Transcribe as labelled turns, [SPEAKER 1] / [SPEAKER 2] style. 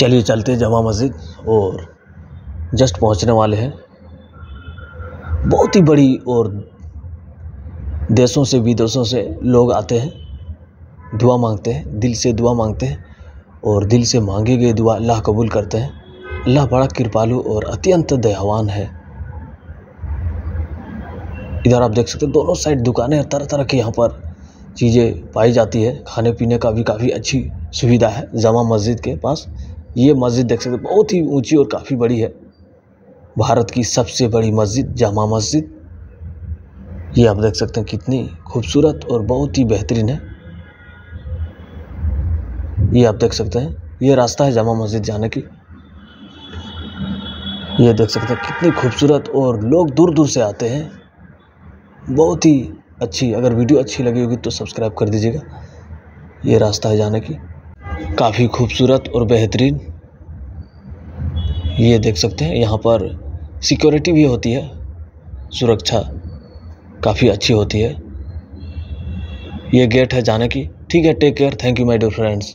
[SPEAKER 1] चलिए चलते जमा मस्जिद और जस्ट पहुँचने वाले हैं। बहुत ही बड़ी और देशों से विदेशों से लोग आते हैं, दुआ मांगते हैं, दिल से दुआ मांगते हैं और दिल से मांगे गए दुआ अल्लाह कबूल करते हैं। अल्लाह बड़ा कृपालु और अत्यंत दयावान है। इधर आप देख सकते हैं, दोनों साइड दुकानें हैं, तरह तरह की यहाँ पर चीज़ें पाई जाती है। खाने पीने का भी काफ़ी अच्छी सुविधा है जमा मस्जिद के पास। ये मस्जिद देख सकते बहुत ही ऊँची और काफ़ी बड़ी है। भारत की सबसे बड़ी मस्जिद, जामा मस्जिद। ये आप देख सकते हैं कितनी खूबसूरत और बहुत ही बेहतरीन है। ये आप देख सकते हैं, ये रास्ता है जामा मस्जिद जाने की। ये देख सकते हैं कितनी खूबसूरत और लोग दूर दूर से आते हैं। बहुत ही अच्छी, अगर वीडियो अच्छी लगी होगी तो सब्सक्राइब कर दीजिएगा। ये रास्ता है जाने की। काफ़ी खूबसूरत और बेहतरीन। ये देख सकते हैं, यहाँ पर सिक्योरिटी भी होती है, सुरक्षा काफ़ी अच्छी होती है। ये गेट है जाने की। ठीक है take care thank you my dear friends